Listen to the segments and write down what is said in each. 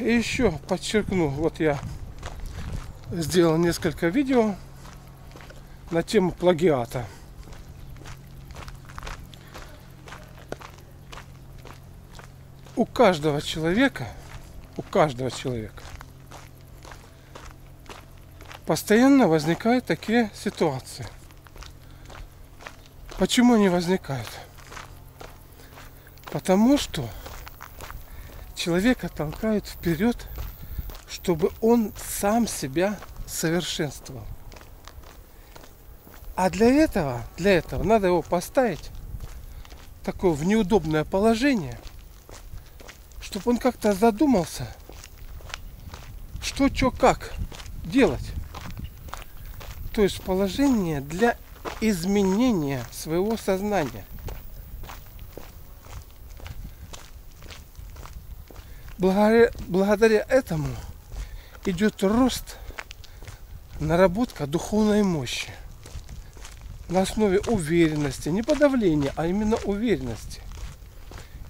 И еще подчеркну, вот я сделал несколько видео на тему плагиата. У каждого человека, у каждого человека постоянно возникают такие ситуации. Почему они возникают? Потому что человека толкают вперед, чтобы он сам себя совершенствовал. А для этого, для этого надо его поставить такое в неудобное положение, чтобы он как-то задумался, что, что, как делать. То есть положение для изменения своего сознания. Благодаря, благодаря этому идет рост, наработка духовной мощи на основе уверенности, не подавления, а именно уверенности.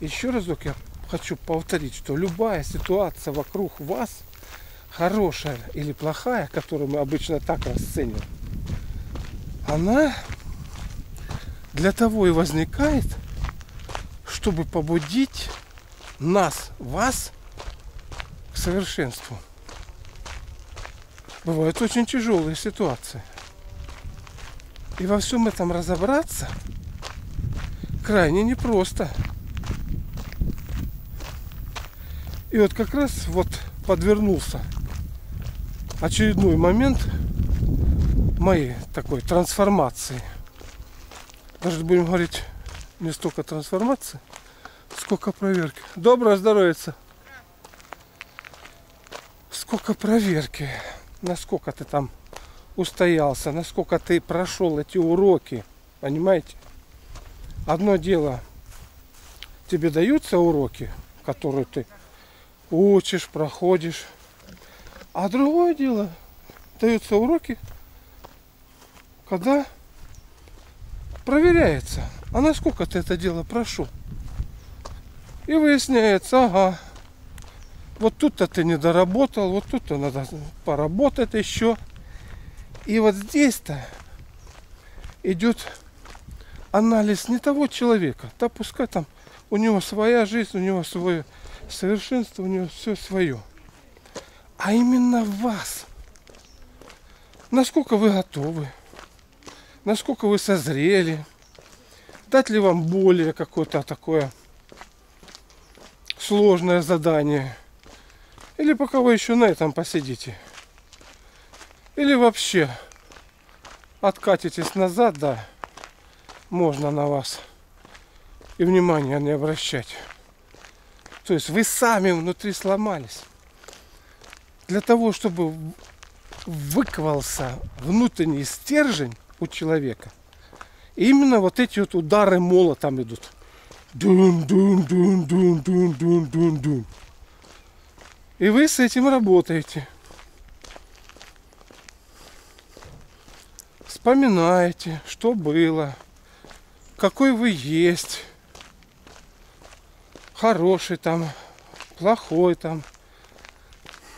Еще разок я хочу повторить, что любая ситуация вокруг вас, хорошая или плохая, которую мы обычно так расцениваем, она для того и возникает, чтобы побудить нас, вас совершенству. Бывают очень тяжелые ситуации. И во всем этом разобраться крайне непросто. И вот как раз вот подвернулся очередной момент моей такой трансформации. Даже будем говорить не столько трансформации, сколько проверки. Доброе здоровье. Сколько проверки. Насколько ты там устоялся, насколько ты прошел эти уроки. Понимаете? Одно дело, тебе даются уроки, которые ты учишь, проходишь. А другое дело, даются уроки, когда проверяется, а насколько ты это дело прошел. И выясняется, ага, вот тут-то ты не доработал, вот тут-то надо поработать еще. И вот здесь-то идет анализ не того человека. Да пускай там у него своя жизнь, у него свое совершенство, у него все свое. А именно вас. Насколько вы готовы, насколько вы созрели, дать ли вам более какое-то такое сложное задание. Или пока вы еще на этом посидите. Или вообще откатитесь назад, да, можно на вас и внимания не обращать. То есть вы сами внутри сломались. Для того, чтобы выковался внутренний стержень у человека, именно вот эти вот удары молотом идут. Дун, И вы с этим работаете. Вспоминаете, что было, какой вы есть. Хороший там, плохой там.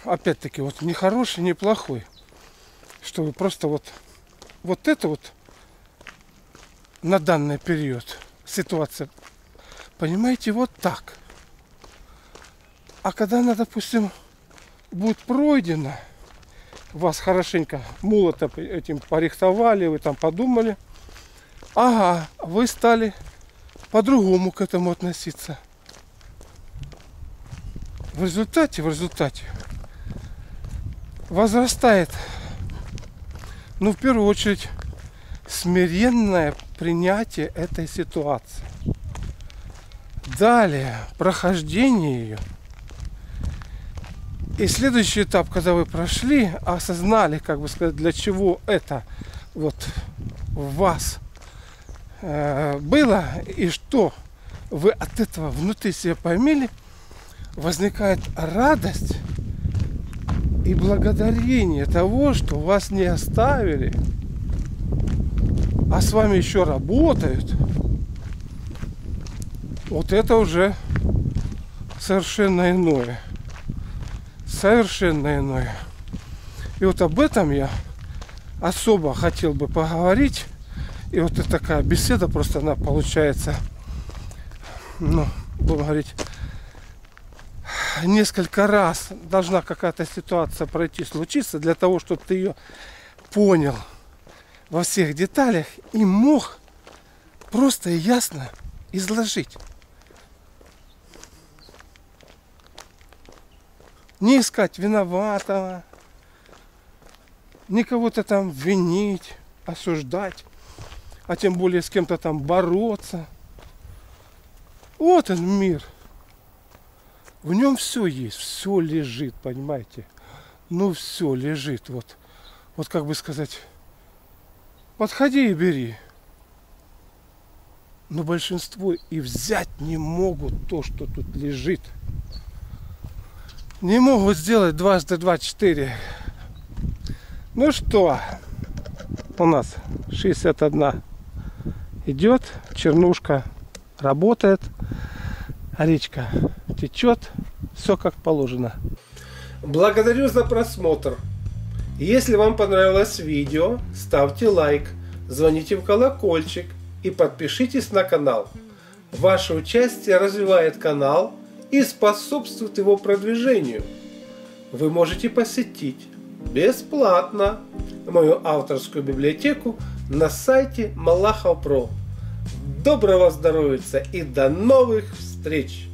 Опять-таки, вот не хороший, не плохой. Что вы просто вот, вот это вот на данный период ситуация, понимаете, вот так – а когда она, допустим, будет пройдена, вас хорошенько молото этим порихтовали, вы там подумали, ага, вы стали по-другому к этому относиться. В результате, в результате возрастает, ну, в первую очередь, смиренное принятие этой ситуации. Далее, прохождение ее – и следующий этап, когда вы прошли, осознали, как бы сказать, для чего это вот в вас э, было и что вы от этого внутри себя поймели, возникает радость и благодарение того, что вас не оставили, а с вами еще работают. Вот это уже совершенно иное. Совершенно иное. И вот об этом я особо хотел бы поговорить. И вот это такая беседа просто она получается, ну, будем говорить, несколько раз должна какая-то ситуация пройти, случиться для того, чтобы ты ее понял во всех деталях и мог просто и ясно изложить. Не искать виноватого, не кого-то там винить, осуждать, а тем более с кем-то там бороться. Вот он мир. В нем все есть, все лежит, понимаете? Ну все лежит, вот, вот как бы сказать, подходи и бери. Но большинство и взять не могут то, что тут лежит. Не могут сделать дважды два четыре. Ну что, у нас 61 идет, чернушка работает, а речка течет, все как положено. Благодарю за просмотр. Если вам понравилось видео, ставьте лайк, звоните в колокольчик и подпишитесь на канал. Ваше участие развивает канал и способствует его продвижению. Вы можете посетить бесплатно мою авторскую библиотеку на сайте Малахов. Доброго здоровья и до новых встреч!